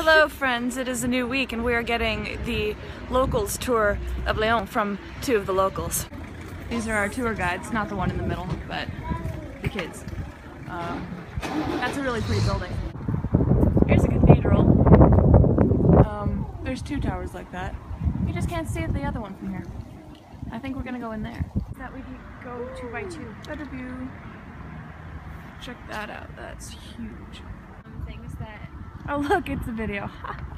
Hello friends, it is a new week and we are getting the locals tour of Lyon from two of the locals. These are our tour guides, not the one in the middle, but the kids. Um, that's a really pretty building. Here's a cathedral. Um, there's two towers like that. You just can't see the other one from here. I think we're gonna go in there. that we could go two by two. Better view. Check that out, that's huge. Oh look, it's a video.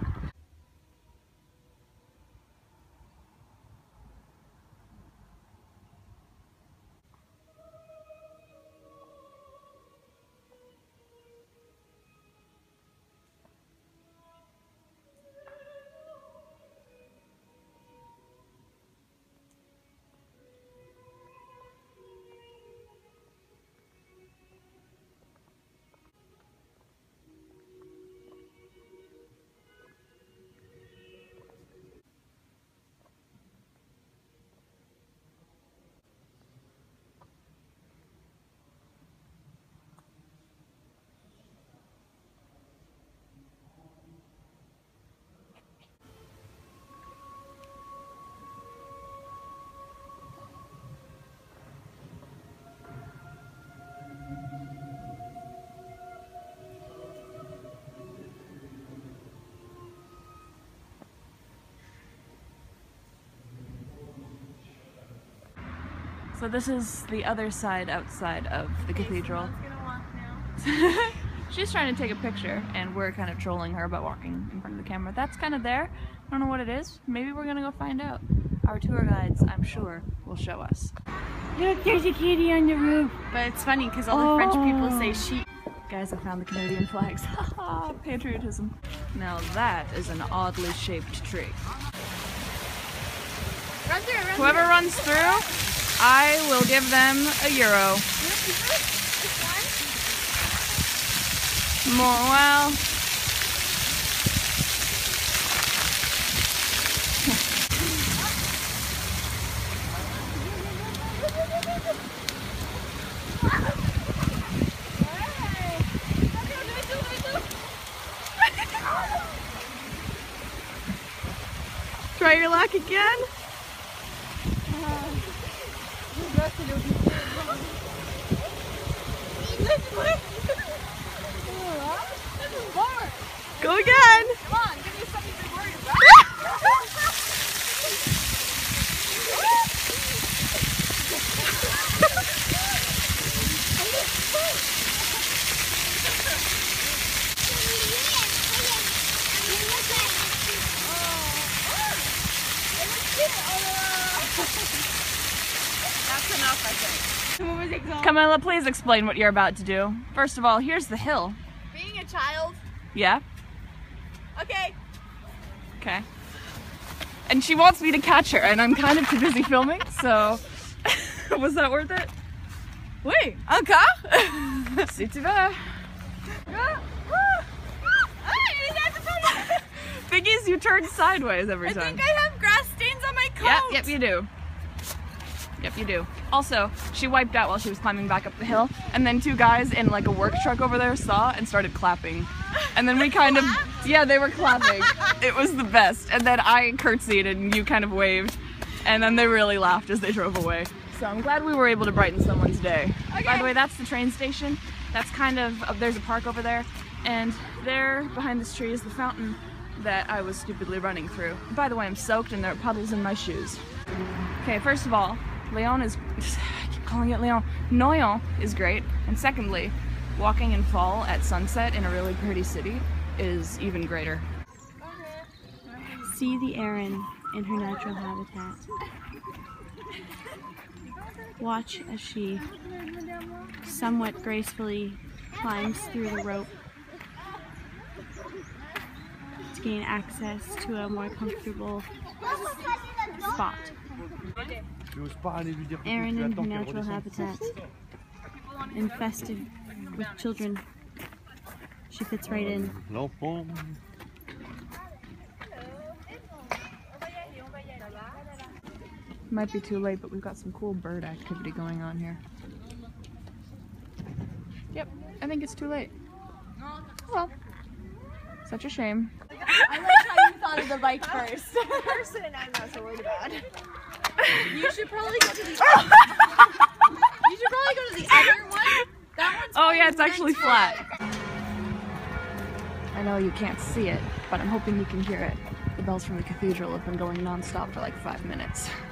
So this is the other side outside of the cathedral. gonna walk now. She's trying to take a picture and we're kind of trolling her by walking in front of the camera. That's kind of there. I don't know what it is. Maybe we're gonna go find out. Our tour guides, I'm sure, will show us. Look, there's a kitty on the roof. But it's funny because all the French people say oh. she. Guys, I found the Canadian flags. Haha, patriotism. Now that is an oddly shaped tree. Run through, run Whoever runs through, I will give them a euro. More, well. Try your luck again. Go again. Come on, give me something to worry about. That's enough, I think. Camilla, please explain what you're about to do. First of all, here's the hill. Being a child. Yeah? Okay. Okay. And she wants me to catch her, and I'm kind of too busy filming, so. Was that worth it? Oui, encore? si tu veux. Thing is, you turn sideways every I time. I think I have grass stains on my coat. Yep, yep, you do. Yep, you do. Also, she wiped out while she was climbing back up the hill, and then two guys in like a work truck over there saw and started clapping. And then we kind of, yeah, they were clapping. It was the best. And then I curtsied and you kind of waved, and then they really laughed as they drove away. So I'm glad we were able to brighten someone's day. By the way, that's the train station. That's kind of, uh, there's a park over there, and there behind this tree is the fountain that I was stupidly running through. By the way, I'm soaked and there are puddles in my shoes. Okay, first of all, Leon is, I keep calling it Leon, Noyon is great. And secondly, walking in fall at sunset in a really pretty city is even greater. See the Erin in her natural habitat. Watch as she somewhat gracefully climbs through the rope to gain access to a more comfortable spot. J'ose pas aller lui dire que Erin in her natural redescende. habitat, infested with children. She fits right in. Euh, l'enfant. Might be too late, but we've got some cool bird activity going on here. Yep, I think it's too late. Well, Such a shame. I like how you thought of the bike first. The person I'm not so worried about. You should probably go to the. you should probably go to the other one. That one's. Oh yeah, it's actually flat. I know you can't see it, but I'm hoping you can hear it. The bells from the cathedral have been going non-stop for like five minutes. Hmm.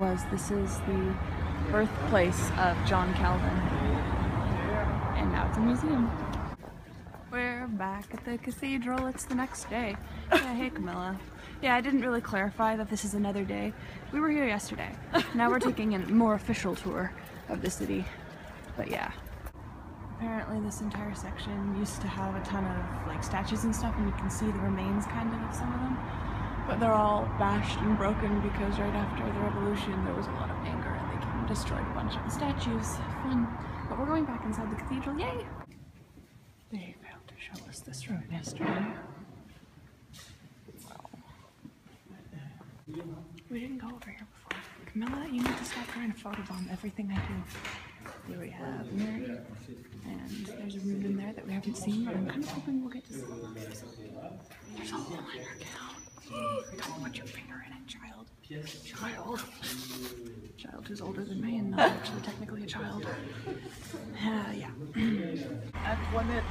Was this is the birthplace of John Calvin, and now it's a museum. We're back at the cathedral. It's the next day. Yeah, hey Camilla. Yeah, I didn't really clarify that this is another day. We were here yesterday. Now we're taking a more official tour of the city. But yeah. Apparently this entire section used to have a ton of like statues and stuff and you can see the remains kind of of some of them. But they're all bashed and broken because right after the revolution there was a lot of anger and they came and destroyed a bunch of the statues. Fun. But we're going back inside the cathedral. Yay! They failed to show us this room yesterday. We didn't go over here before. Camilla, you need to stop trying to photobomb everything I do. Here we have Mary, and there's a room in there that we haven't seen, but I'm kind of hoping we'll get to see. There's a, there's a hole in her gown. Don't put your finger in it, child. Child. Child who's older than me and not actually technically a child. Uh, yeah. Antoinette.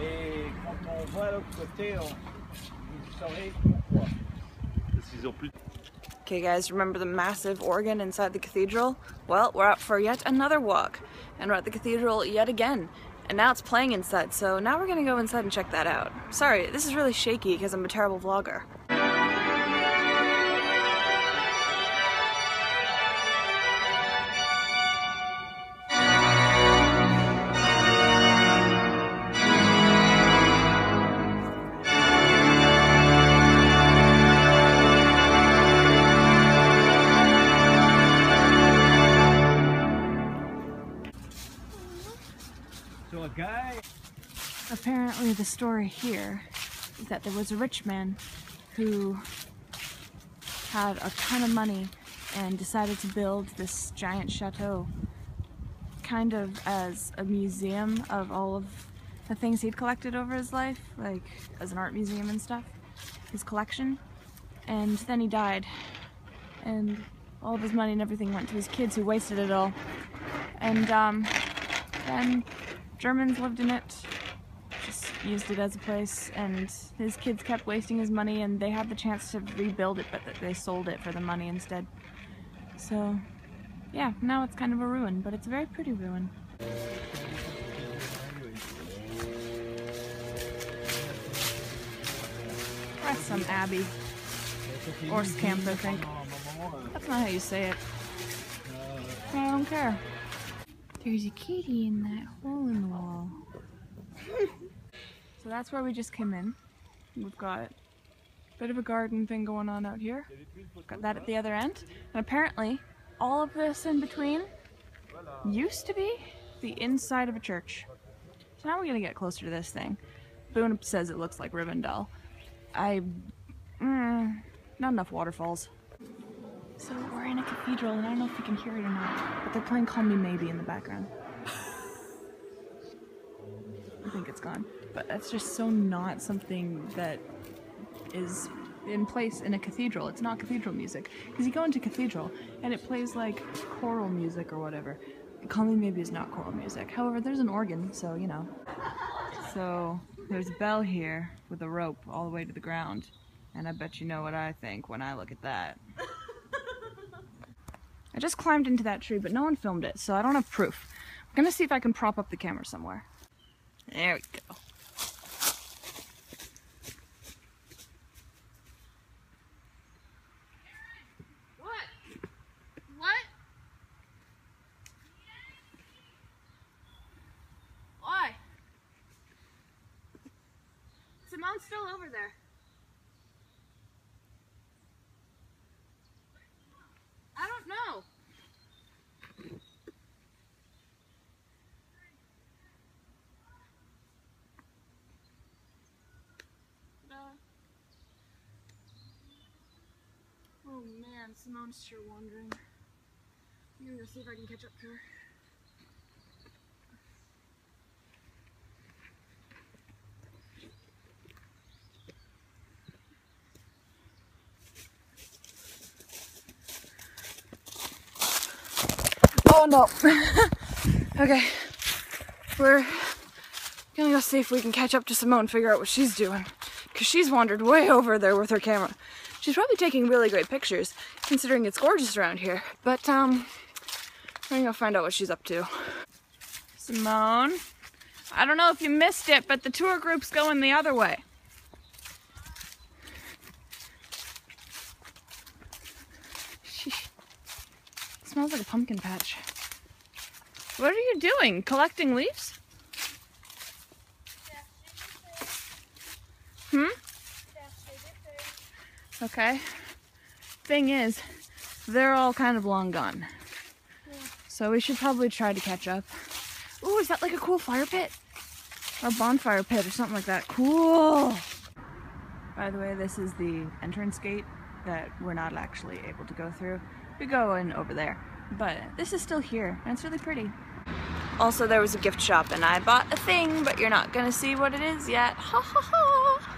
Et quand on voit l'autre côté, on, vous saurez pourquoi. Okay, guys, remember the massive organ inside the cathedral? Well, we're out for yet another walk, and we're at the cathedral yet again. And now it's playing inside, so now we're gonna go inside and check that out. Sorry, this is really shaky because I'm a terrible vlogger. So a guy Apparently, the story here is that there was a rich man who had a ton of money and decided to build this giant chateau, kind of as a museum of all of the things he'd collected over his life, like as an art museum and stuff, his collection. And then he died, and all of his money and everything went to his kids who wasted it all. And um, then Germans lived in it, just used it as a place, and his kids kept wasting his money, and they had the chance to rebuild it, but they sold it for the money instead. So, yeah, now it's kind of a ruin, but it's a very pretty ruin. That's some abbey. Or camp, I think. That's not how you say it. I don't care. There's a kitty in that hole in the wall. so that's where we just came in. We've got a bit of a garden thing going on out here. Got that at the other end. And apparently, all of this in between used to be the inside of a church. So now we're gonna get closer to this thing. Boone says it looks like Rivendell. I. Mm, not enough waterfalls. So we're in a cathedral, and I don't know if you can hear it or not, but they're playing Call Me Maybe in the background. I think it's gone. But that's just so not something that is in place in a cathedral. It's not cathedral music. Because you go into cathedral, and it plays like choral music or whatever. Call Me Maybe is not choral music. However, there's an organ, so you know. So there's a bell here with a rope all the way to the ground. And I bet you know what I think when I look at that. I just climbed into that tree, but no one filmed it, so I don't have proof. I'm gonna see if I can prop up the camera somewhere. There we go. What? What? Why? Simone's still over there. I don't know. Man, Simone's sure wandering. I'm gonna go see if I can catch up to her. Oh no. okay. We're gonna go see if we can catch up to Simone, and figure out what she's doing. Because she's wandered way over there with her camera. She's probably taking really great pictures, considering it's gorgeous around here. But, um, I'm gonna go find out what she's up to. Simone, I don't know if you missed it, but the tour group's going the other way. Sheesh. smells like a pumpkin patch. What are you doing? Collecting leaves? Hmm? Okay. Thing is, they're all kind of long gone. So we should probably try to catch up. Ooh, is that like a cool fire pit? Or bonfire pit or something like that. Cool! By the way, this is the entrance gate that we're not actually able to go through. We go in over there. But this is still here, and it's really pretty. Also, there was a gift shop, and I bought a thing, but you're not gonna see what it is yet. Ha ha ha!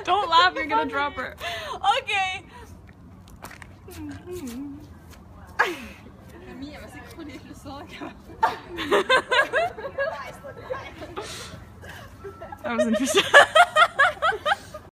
Don't laugh, you're gonna drop her. Okay. Camille, elle va s'écrouler, je le sens. That was interesting.